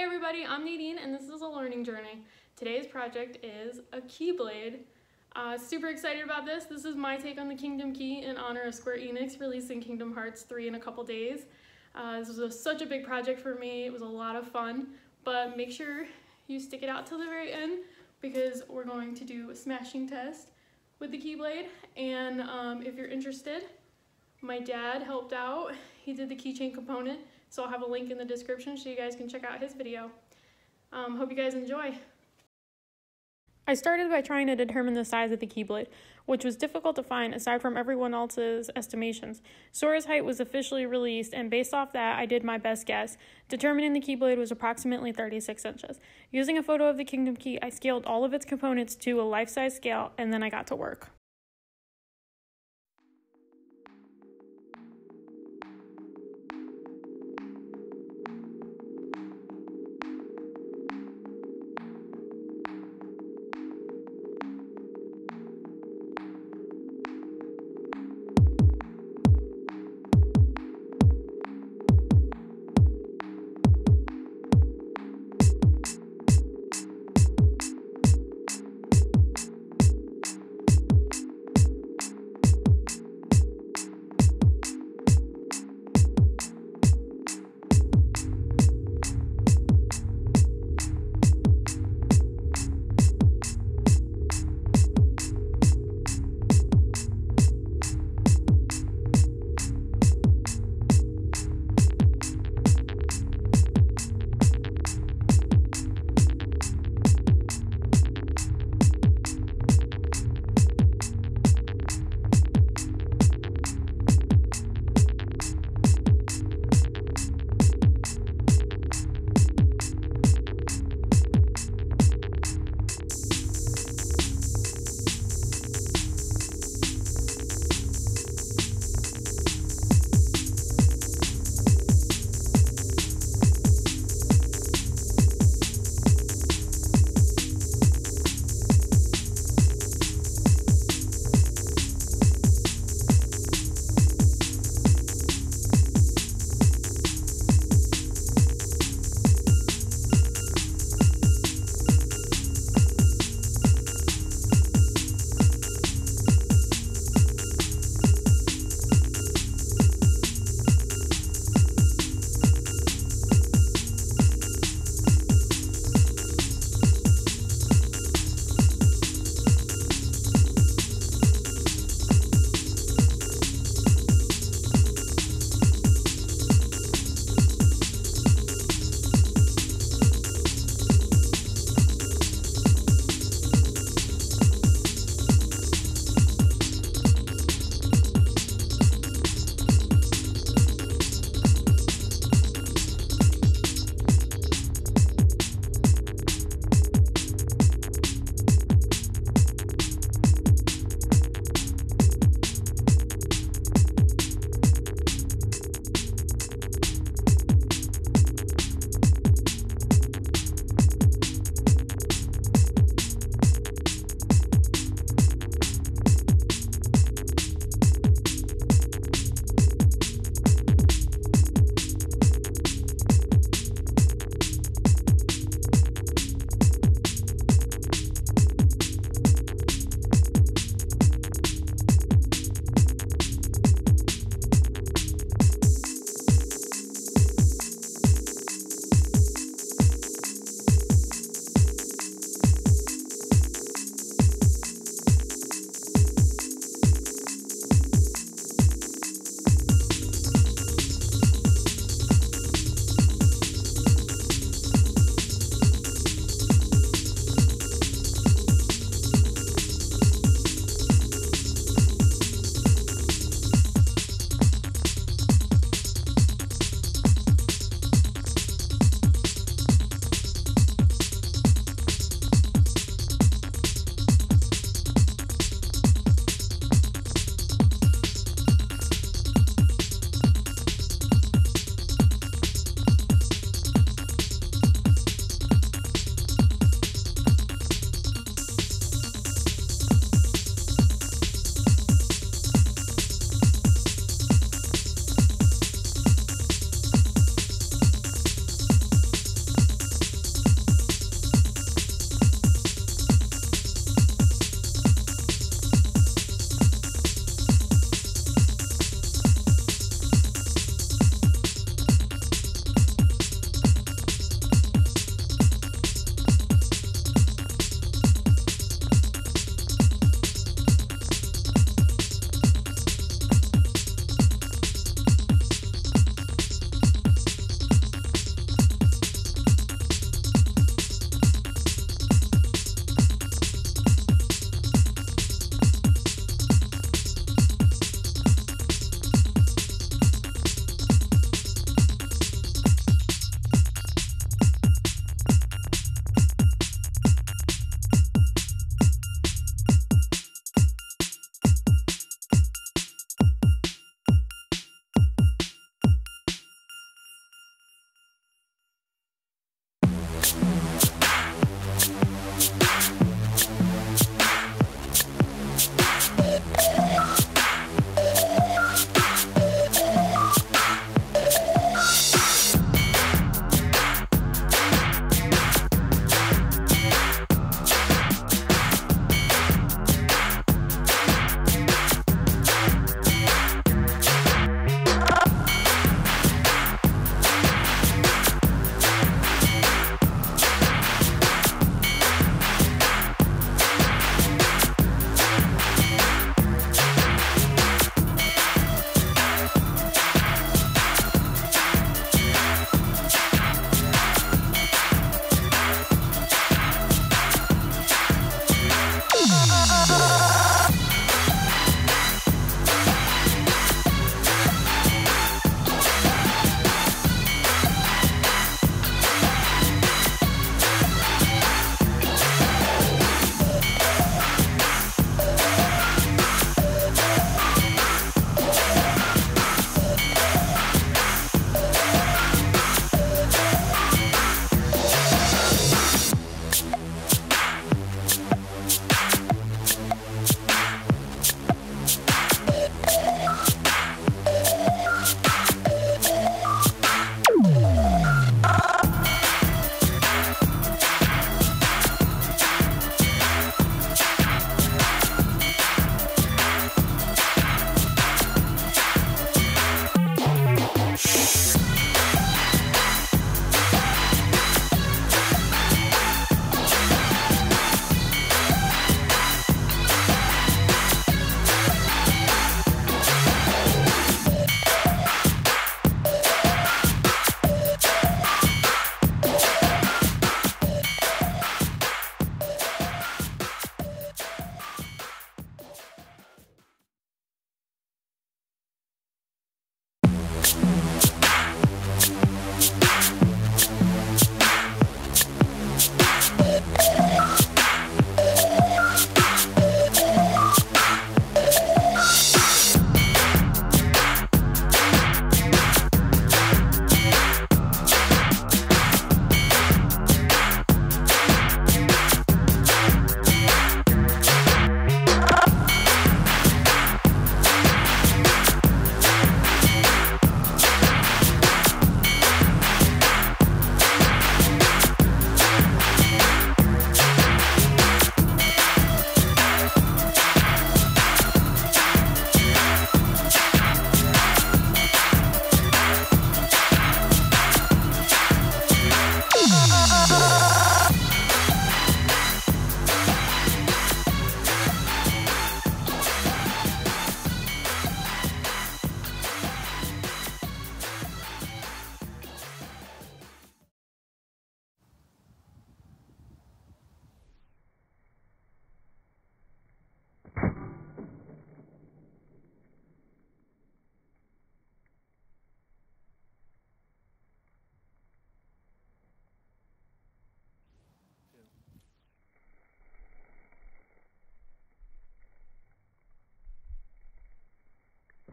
Hey everybody, I'm Nadine and this is a learning journey. Today's project is a Keyblade. Uh, super excited about this. This is my take on the Kingdom Key in honor of Square Enix releasing Kingdom Hearts 3 in a couple days. Uh, this was a, such a big project for me. It was a lot of fun, but make sure you stick it out till the very end because we're going to do a smashing test with the Keyblade. And um, if you're interested, my dad helped out. He did the keychain component so I'll have a link in the description so you guys can check out his video. Um, hope you guys enjoy. I started by trying to determine the size of the Keyblade, which was difficult to find aside from everyone else's estimations. Sora's height was officially released, and based off that, I did my best guess, determining the Keyblade was approximately 36 inches. Using a photo of the Kingdom Key, I scaled all of its components to a life-size scale, and then I got to work.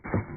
You